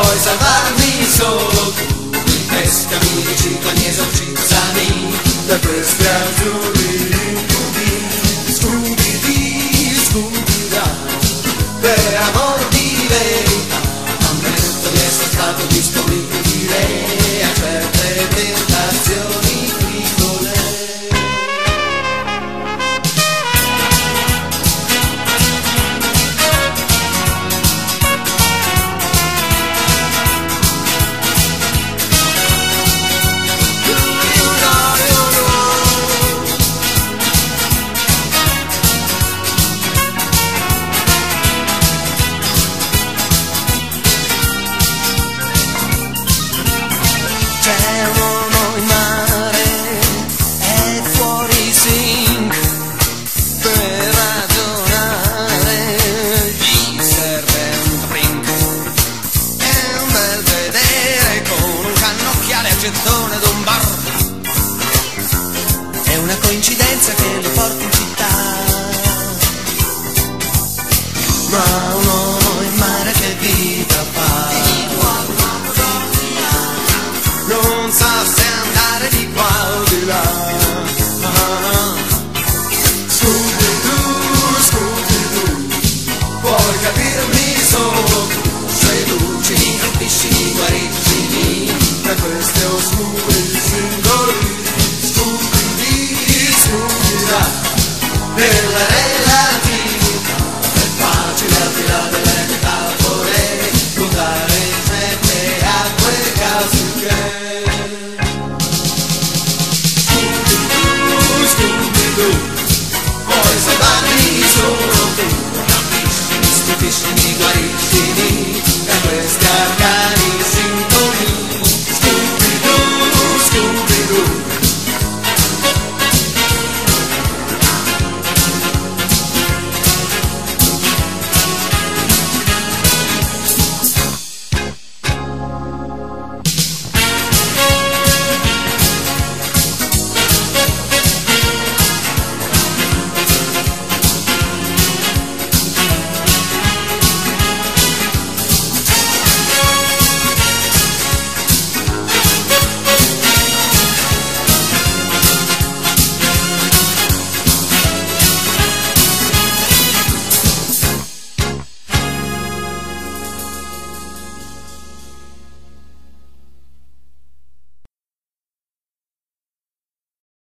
puoi salvarmi solo tu, pescami vicino esorcizzami da questi azzurri incubi, scudi di scudi da, per amor di verità, ammetto di essere stato disponibile. coincidenza che lo porti in città. Ma uno